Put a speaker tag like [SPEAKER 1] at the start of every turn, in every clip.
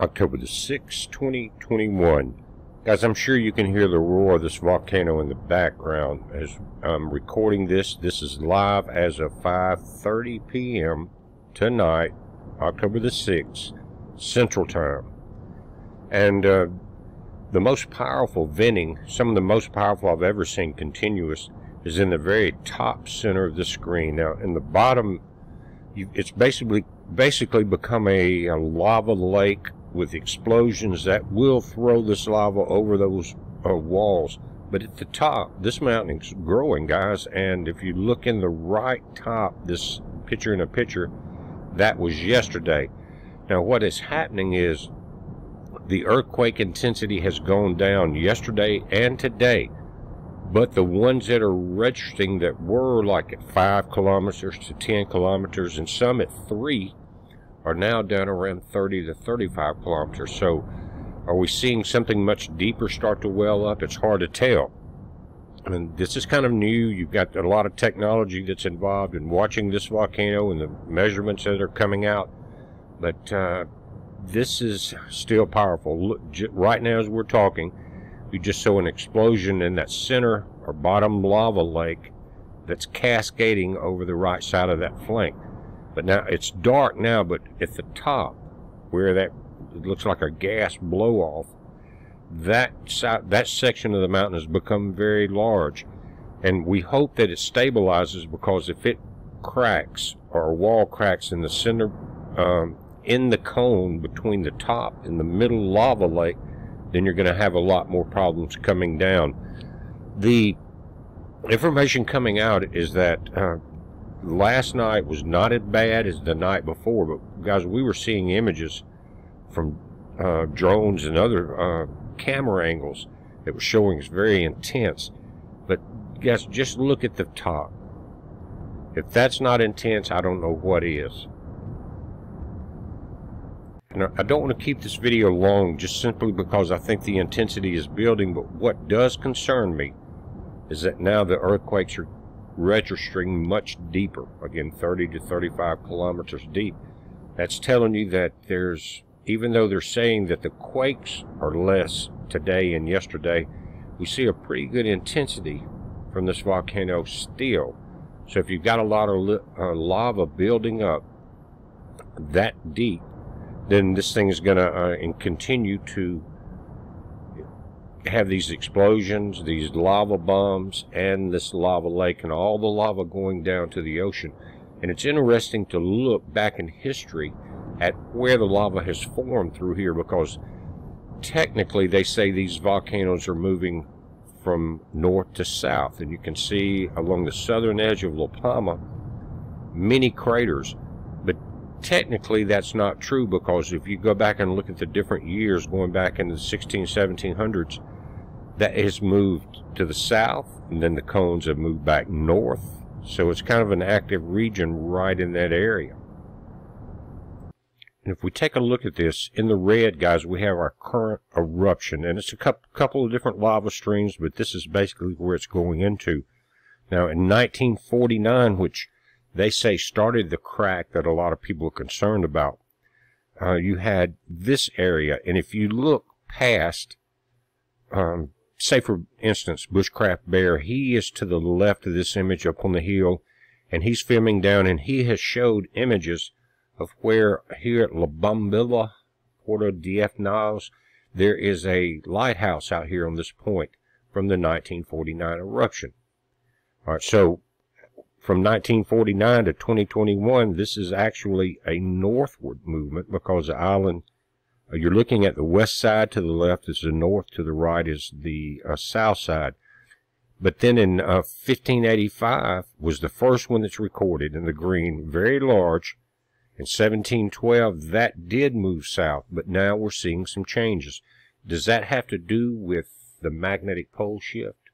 [SPEAKER 1] October the 6th, 2021. Guys, I'm sure you can hear the roar of this volcano in the background as I'm recording this. This is live as of 5.30 p.m. tonight, October the 6th, Central Time. And uh, the most powerful venting, some of the most powerful I've ever seen continuous, is in the very top center of the screen. Now, in the bottom, you, it's basically basically become a, a lava lake with explosions that will throw this lava over those uh, walls. But at the top, this mountain is growing, guys. And if you look in the right top, this picture in a picture, that was yesterday. Now, what is happening is the earthquake intensity has gone down yesterday and today. But the ones that are registering that were like at 5 kilometers to 10 kilometers and some at 3 are now down around 30 to 35 kilometers. So are we seeing something much deeper start to well up? It's hard to tell. I mean, this is kind of new. You've got a lot of technology that's involved in watching this volcano and the measurements that are coming out. But uh, this is still powerful. Look, right now, as we're talking, we just saw an explosion in that center or bottom lava lake that's cascading over the right side of that flank. But now it's dark now, but at the top, where that looks like a gas blow off, that side, that section of the mountain has become very large, and we hope that it stabilizes because if it cracks or a wall cracks in the center, um, in the cone between the top and the middle lava lake, then you're going to have a lot more problems coming down. The information coming out is that uh, last night was not as bad as the night before, but guys, we were seeing images from uh, drones and other uh, camera angles that were showing us very intense. But guys, just look at the top. If that's not intense, I don't know what is. Now, I don't want to keep this video long just simply because I think the intensity is building, but what does concern me is that now the earthquakes are registering much deeper, again 30 to 35 kilometers deep. That's telling you that there's, even though they're saying that the quakes are less today and yesterday, we see a pretty good intensity from this volcano still. So if you've got a lot of uh, lava building up that deep, then this thing is going to uh, continue to have these explosions, these lava bombs, and this lava lake, and all the lava going down to the ocean. And it's interesting to look back in history at where the lava has formed through here because technically they say these volcanoes are moving from north to south. And you can see along the southern edge of La Palma many craters. Technically that's not true because if you go back and look at the different years going back into the 16, 1700s, that has moved to the south, and then the cones have moved back north. So it's kind of an active region right in that area. And if we take a look at this, in the red, guys, we have our current eruption. And it's a couple of different lava streams, but this is basically where it's going into. Now, in 1949, which they say started the crack that a lot of people are concerned about, uh, you had this area. And if you look past um, say for instance, Bushcraft Bear, he is to the left of this image up on the hill, and he's filming down, and he has showed images of where here at La Bombilla, Puerto Diez Naos, there is a lighthouse out here on this point from the 1949 eruption. All right, so from 1949 to 2021, this is actually a northward movement because the island uh, you're looking at the west side to the left is the north, to the right is the uh, south side. But then in uh, 1585 was the first one that's recorded in the green, very large. In 1712, that did move south, but now we're seeing some changes. Does that have to do with the magnetic pole shift?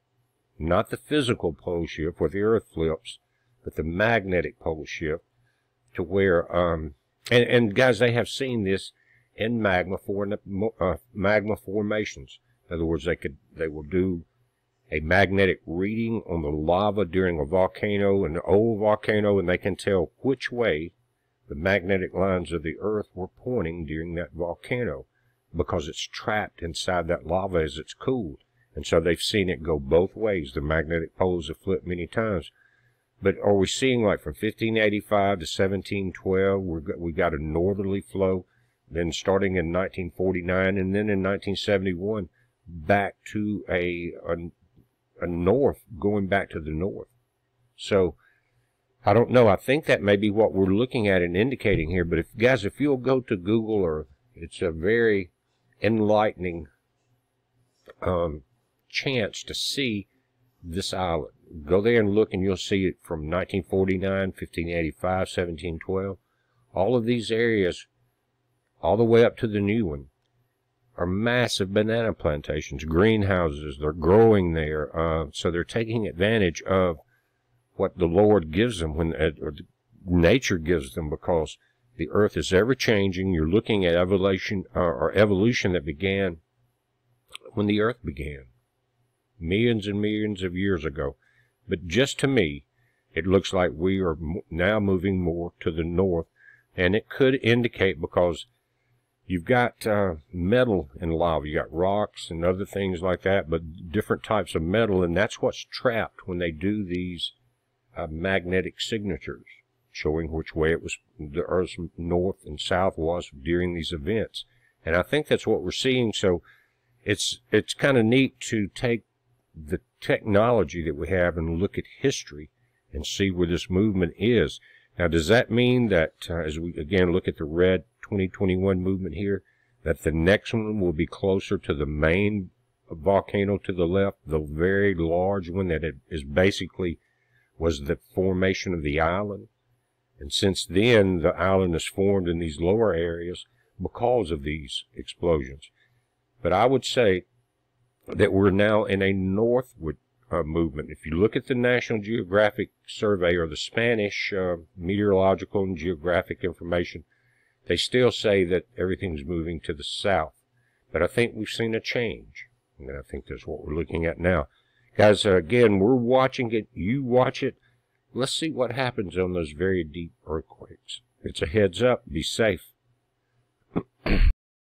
[SPEAKER 1] Not the physical pole shift where the earth flips, but the magnetic pole shift to where, um, and, and guys, they have seen this in magma for uh, magma formations. In other words, they could they will do a magnetic reading on the lava during a volcano, an old volcano, and they can tell which way the magnetic lines of the Earth were pointing during that volcano because it's trapped inside that lava as it's cooled. And so they've seen it go both ways. The magnetic poles have flipped many times. But are we seeing like from 1585 to 1712, we got, we got a northerly flow, then starting in 1949 and then in 1971 back to a, a, a north, going back to the north. So I don't know. I think that may be what we're looking at and indicating here. But if guys, if you'll go to Google Earth, it's a very enlightening um, chance to see this island. Go there and look, and you'll see it from 1949, 1585, 1712. All of these areas, all the way up to the new one, are massive banana plantations, greenhouses. They're growing there, uh, so they're taking advantage of what the Lord gives them when uh, nature gives them because the earth is ever changing. You're looking at evolution uh, or evolution that began when the earth began, millions and millions of years ago. But just to me, it looks like we are now moving more to the north, and it could indicate because you've got uh, metal in lava, you got rocks and other things like that, but different types of metal, and that's what's trapped when they do these uh, magnetic signatures showing which way it was the Earth's north and south was during these events. And I think that's what we're seeing. So it's it's kind of neat to take the technology that we have and look at history and see where this movement is. Now, does that mean that uh, as we again look at the red 2021 movement here, that the next one will be closer to the main volcano to the left, the very large one that is basically was the formation of the island? And since then, the island is formed in these lower areas because of these explosions. But I would say that we're now in a northward uh, movement. If you look at the National Geographic Survey or the Spanish uh, meteorological and geographic information, they still say that everything's moving to the south. But I think we've seen a change. And I think that's what we're looking at now. Guys, uh, again, we're watching it. You watch it. Let's see what happens on those very deep earthquakes. It's a heads up. Be safe.